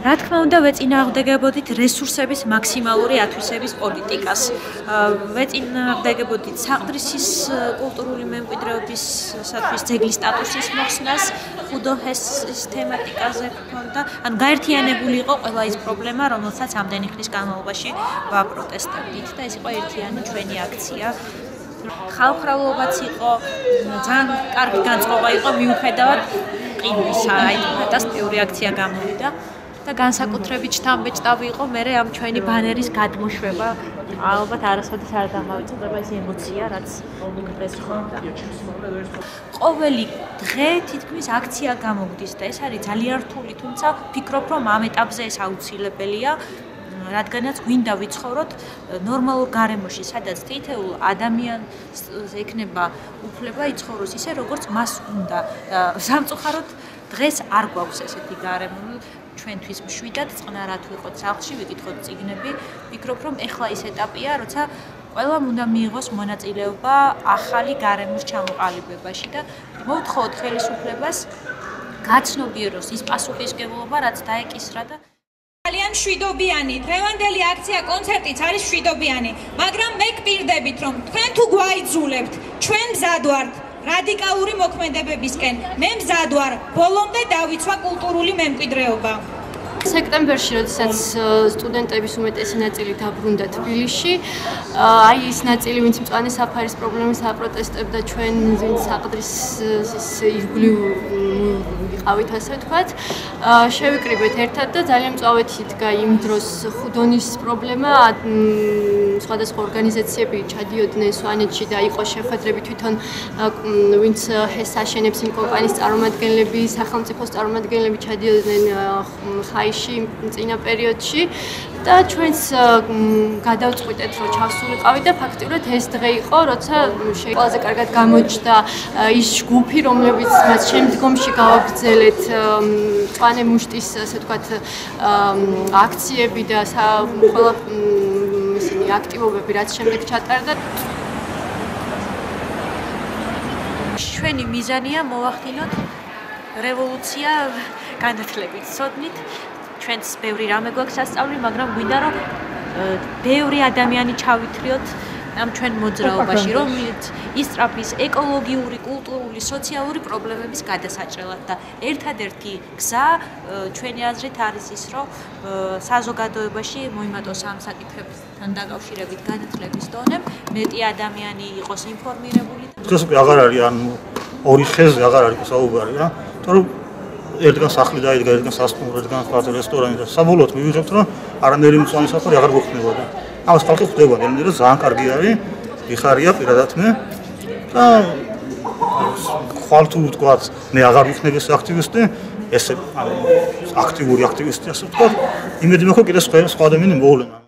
უნდა ვეწინააღმდეგებოდით რესურსების მაქსიმალური ათვისების პოლიტიკას. ვეწინააღმდეგებოდით საყდრისის კულტურული მემკვიდრეობისათვის ძეგლის სტატუსის მოხსნას, ხუდოჰესის თემატიკაზე ქონდა, ან გაერთიანებული იყო ყველა ის პრობლემა, რომელსაც ამდენი ხნის განმავლობაში ვაპროტესტებდით და ეს იყო ერთიანი ჩვენი აქცია. ხალხრალობაც იყო ძალიან კარგი განწყობა იყო მიუხედავად ყინვისა, აი ფანტასტიკური აქცია გამოვიდა. და განსაკუთრებით შთამბეჭდავი იყო მე ამ ჩვენი ბანერის გადმოშვება. ალბათ არასოდეს არ დამავიწყდება ეს ემოცია, რაც უკრეს ხონდა. ყოველი დღე თითქმის აქცია გამოგდის და ეს არის ძალიან რთული, თუმცა ფიქრობ რომ ამ ეტაპზე ეს აუცილებელია. რადგანაც გვინდა ვიცხოვროთ ნორმალურ გარემოში, სადაც თითოეულ ადამიანს ექნება უფლება იცხოვროს ისე, როგორც მას უნდა. სამწუხაროდ დღეს არ გვაქვს ესეთი გარემო. ჩვენთვის მშვიდად წყნარად ვიყოთ სახლში, ვიკითხოთ წიგნები. ვფიქრობ, რომ ეხლა ის ეტაპია, როცა ყველამ უნდა მიიღოს მონაწილეობა ახალი გარემოს ჩამოყალიბებაში და მოვთხოვოთ ხელისუფლებას გაცნობიეროს ის პასუხისგებლობა, რაც დაეკისრა და ძალიან შვიდობიანი. დღევანდელი აქცია კონცერტიც არის შვიდობიანი, მაგრამ მე გპირდებით, რომ თქვენ თუ გვაიძულებთ, ჩვენ მზად ვართ რადიკალური მოქმედებებისკენ. მე მზად ვარ ბოლომდე დავიცვა კულტურული მემკვიდრეობა. სექტემბერში, როდესაც სტუდენტების უმეტესი ნაწილი დაბრუნდა თბილისში, აი ეს ნაწილი, ვინც მწვანე საფარის პრობლემას აპროტესტებდა ჩვენ ვინც საყდრის ის ირგვლივ ვიყავით ასე ვთქვათ, შევიკრიბეთ ერთად და ძალიან მწვავეთი იდგა იმ დროს ხუდონის პრობლემა, სხვადასხვა ორგანიზაციები ჩადიოდნენ სვანეთში და იყო შეხვედრები თვითონ ვინც ჰეს აშენებს იმ კომპანიის წარმომადგენლები, სახელმწიფოს წარმომადგენლები ჩადიოდნენ ხაი მაისში წინა პერიოდში და ჩვენს გადავწყვიტეთ რომ ჩავსულიყავით და ფაქტიურად ეს დღე იყო როცა ყველაზე კარგად გამოჩნდა ის ჯგუფი რომლებიც მას შემდგომში გავაგრძელეთ წვანე მუშტის ასე ვთქვათ აქციები და ყველა ისინი აქტივობები რაც შემდეგ ჩატარდა ჩვენი მიზანია მოახდინოთ რევოლუცია განათლებით. სოდნით ჩვენს ბევრი რამე გვაქვს სასწავლი, მაგრამ გვინდა რომ ბევრი ადამიანი ჩავითრიოთ ამ ჩვენ მოძრაობაში, რომელიც ისტრაფის ეკოლოგიური, კულტურული, სოციალური პრობლემების გადასაჭრელად და ერთადერთი გზა ჩვენი აზრით არის ის, რომ საზოგადოებაში მოიმატოს ამ საკითხებთან დაკავშირებით განათლების დონე, მეტი ადამიანი იყოს ინფორმირებული. დღეს უკვე აღარ არის ან ორი ხეზე აღარ არის საუბარი რა. თორემ ერთგან სახლი დაიდგა, ერთგან სასტუმრო, ერთგან სხვა რესტორანი და საბოლოოდ მივიღებთ, რომ არანაირი მწვანე საფარი აღარ გოხდება და ამას ხალხი ხვდება, რომ ძალიან კარგი არის, იხარია პირადად მე და თუ ვთქვათ, მე აღარ ვიქნები აქტივისტი, ეს აქტიური აქტივისტი ასე ვთქვათ, იმედი მაქვს კიდე სხვა სხვა ადამიანები მოვლენ.